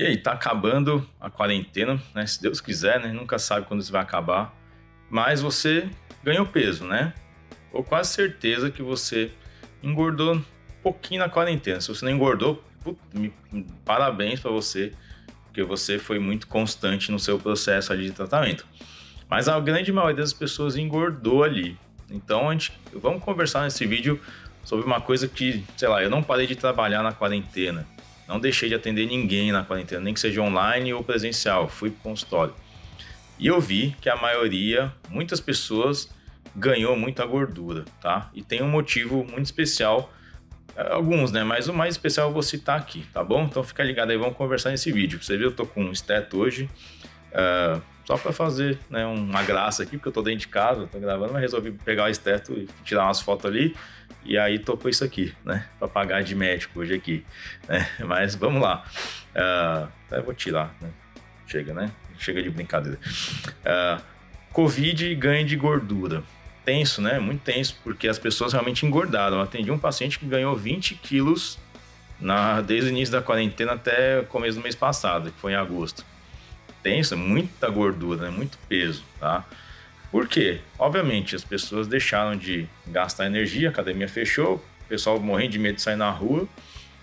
E aí, tá acabando a quarentena, né? Se Deus quiser, né? Nunca sabe quando isso vai acabar. Mas você ganhou peso, né? Ou quase certeza que você engordou um pouquinho na quarentena. Se você não engordou, parabéns para você, porque você foi muito constante no seu processo ali de tratamento. Mas a grande maioria das pessoas engordou ali. Então, a gente, vamos conversar nesse vídeo sobre uma coisa que, sei lá, eu não parei de trabalhar na quarentena. Não deixei de atender ninguém na quarentena, nem que seja online ou presencial. Fui para o consultório. E eu vi que a maioria, muitas pessoas, ganhou muita gordura, tá? E tem um motivo muito especial, eh, alguns, né? Mas o mais especial eu vou citar aqui, tá bom? Então fica ligado aí, vamos conversar nesse vídeo. Você viu, eu tô com um esteto hoje, uh, só para fazer né, uma graça aqui, porque eu tô dentro de casa, tô gravando, mas resolvi pegar o esteto e tirar umas fotos ali e aí tocou isso aqui, né? Para pagar de médico hoje aqui. Né? Mas vamos lá. Uh, eu vou tirar, né? Chega, né? Chega de brincadeira. Uh, Covid e ganho de gordura. Tenso, né? Muito tenso, porque as pessoas realmente engordaram. Eu atendi um paciente que ganhou 20 quilos na, desde o início da quarentena até o começo do mês passado, que foi em agosto. Tenso, muita gordura, né? muito peso, tá? Por quê? Obviamente, as pessoas deixaram de gastar energia, a academia fechou, o pessoal morrendo de medo de sair na rua,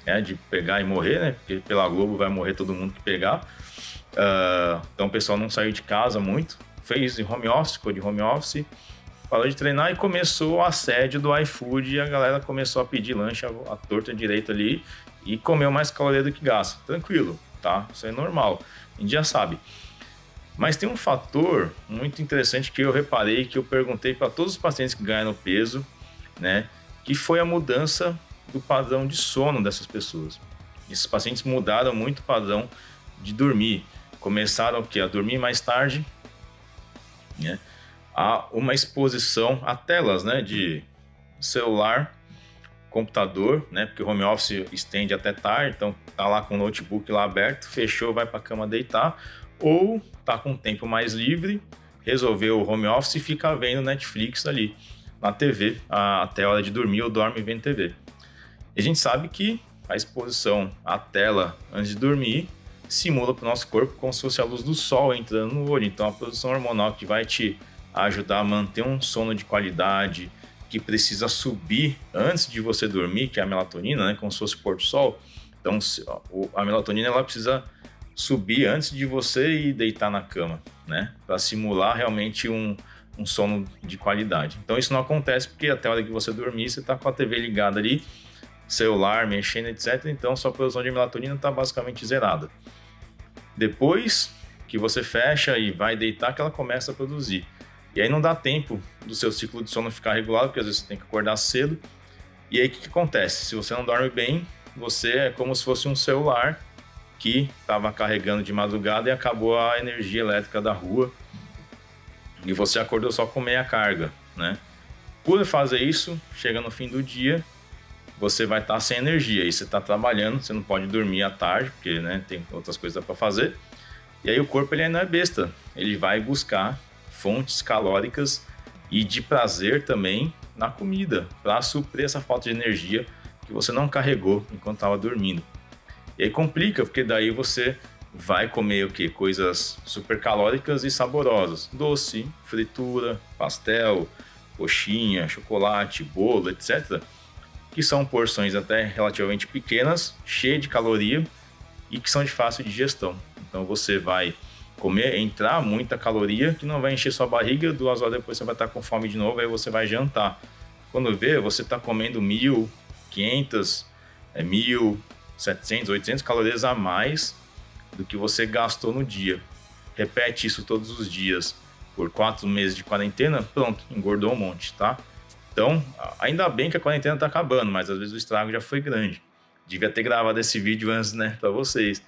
né, de pegar e morrer, né? Porque pela Globo vai morrer todo mundo que pegar. Uh, então o pessoal não saiu de casa muito, fez home office, ficou de home office, parou de treinar e começou o assédio do iFood e a galera começou a pedir lanche à torta direito ali e comeu mais caloria do que gasta. Tranquilo, tá? Isso é normal. A gente já sabe. Mas tem um fator muito interessante que eu reparei, que eu perguntei para todos os pacientes que ganharam peso, né? Que foi a mudança do padrão de sono dessas pessoas. Esses pacientes mudaram muito o padrão de dormir. Começaram que a dormir mais tarde, né? A uma exposição a telas, né? De celular, computador, né? Porque o home office estende até tarde, então tá lá com o notebook lá aberto, fechou, vai para cama deitar ou tá com tempo mais livre, resolveu o home office e fica vendo Netflix ali na TV até a hora de dormir ou dorme vendo TV. E a gente sabe que a exposição à tela antes de dormir simula para o nosso corpo como se fosse a luz do sol entrando no olho. Então a produção hormonal que vai te ajudar a manter um sono de qualidade, que precisa subir antes de você dormir, que é a melatonina, né, como se fosse pôr do sol. Então a melatonina ela precisa subir antes de você ir deitar na cama, né? Para simular realmente um, um sono de qualidade. Então isso não acontece porque até a hora que você dormir, você está com a TV ligada ali, celular, mexendo, etc. Então sua produção de melatonina está basicamente zerada. Depois que você fecha e vai deitar, que ela começa a produzir. E aí não dá tempo do seu ciclo de sono ficar regulado, porque às vezes você tem que acordar cedo. E aí o que, que acontece? Se você não dorme bem, você é como se fosse um celular que estava carregando de madrugada e acabou a energia elétrica da rua e você acordou só com meia carga, né? Por fazer isso, chega no fim do dia, você vai estar tá sem energia e você está trabalhando, você não pode dormir à tarde porque né, tem outras coisas para fazer. E aí o corpo ele não é besta, ele vai buscar fontes calóricas e de prazer também na comida para suprir essa falta de energia que você não carregou enquanto estava dormindo. E aí complica, porque daí você vai comer o que? Coisas super calóricas e saborosas. Doce, fritura, pastel, coxinha, chocolate, bolo, etc. Que são porções até relativamente pequenas, cheias de caloria e que são de fácil digestão. Então você vai comer, entrar muita caloria que não vai encher sua barriga, duas horas depois você vai estar com fome de novo, aí você vai jantar. Quando vê, você está comendo mil, quinhentas, é, mil, 700, 800 calorias a mais do que você gastou no dia. Repete isso todos os dias por quatro meses de quarentena, pronto, engordou um monte, tá? Então, ainda bem que a quarentena está acabando, mas às vezes o estrago já foi grande. Devia ter gravado esse vídeo antes, né, para vocês.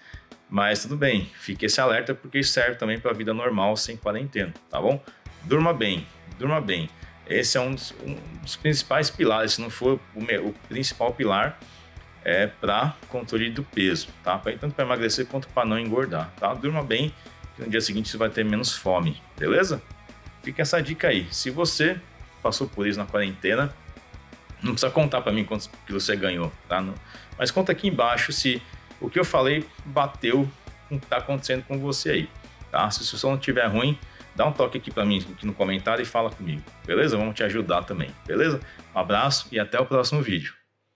Mas tudo bem, fique esse alerta porque isso serve também para a vida normal sem quarentena, tá bom? Durma bem, durma bem. Esse é um dos, um dos principais pilares, se não for o, meu, o principal pilar, é para controle do peso, tá? Tanto para emagrecer quanto para não engordar, tá? Durma bem, que no dia seguinte você vai ter menos fome, beleza? Fica essa dica aí. Se você passou por isso na quarentena, não precisa contar para mim quantos que você ganhou, tá? Mas conta aqui embaixo se o que eu falei bateu com o que está acontecendo com você aí, tá? Se o não estiver ruim, dá um toque aqui para mim aqui no comentário e fala comigo, beleza? Vamos te ajudar também, beleza? Um abraço e até o próximo vídeo.